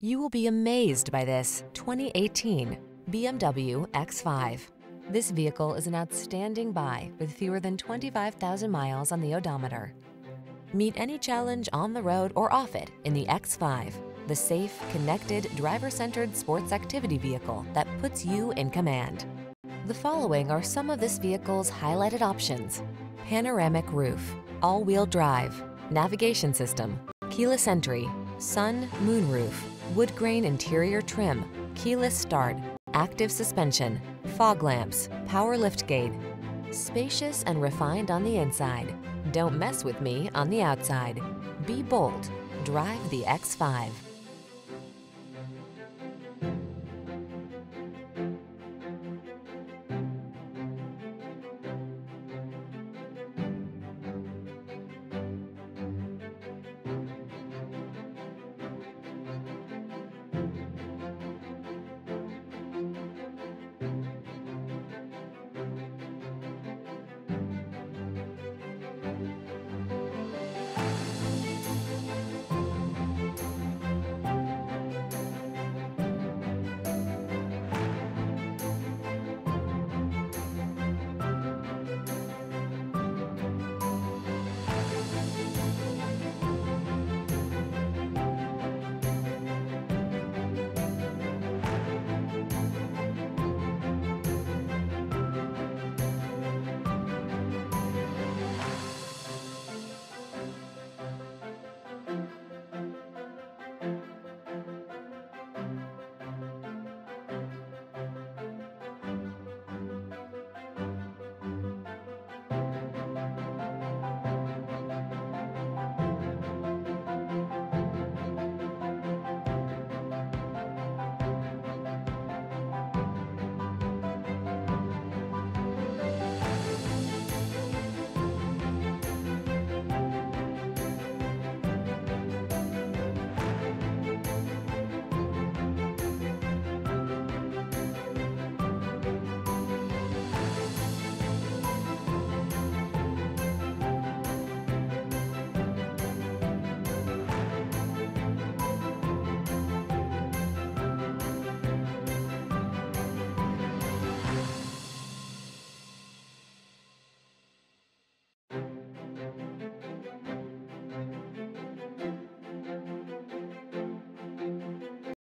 You will be amazed by this 2018 BMW X5. This vehicle is an outstanding buy with fewer than 25,000 miles on the odometer. Meet any challenge on the road or off it in the X5, the safe, connected, driver-centered sports activity vehicle that puts you in command. The following are some of this vehicle's highlighted options. Panoramic roof, all-wheel drive, navigation system, keyless entry, sun, moon roof, wood grain interior trim, keyless start, active suspension, fog lamps, power liftgate. Spacious and refined on the inside. Don't mess with me on the outside. Be bold. Drive the X5.